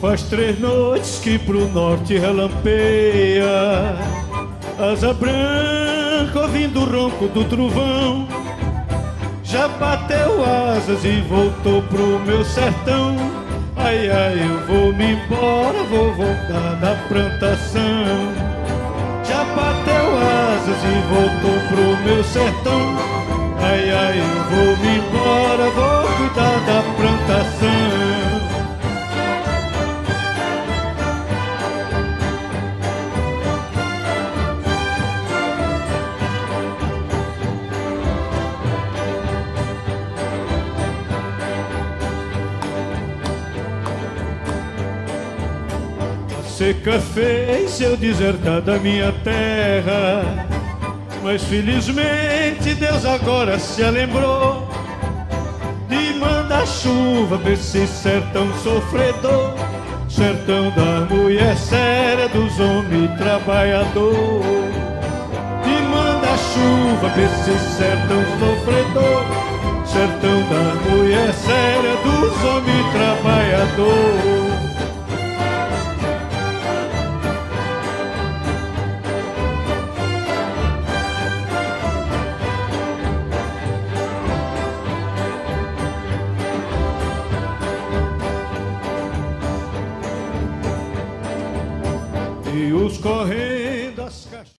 Faz três noites que pro norte relampeia. Asa branca ouvindo o ronco do trovão. Já bateu asas e voltou pro meu sertão. Ai, ai, eu vou me embora, vou voltar da plantação. Já bateu asas e voltou pro meu sertão. Ai, ai, eu vou me embora, seca fez eu desertar da minha terra. Mas felizmente Deus agora se lembrou de mandar chuva pra esse sertão sofredor. Sertão da mulher séria, dos homens trabalhador. De mandar chuva pra esse sertão sofredor. Sertão da mulher séria, dos homens trabalhador. e os correndo as caixas.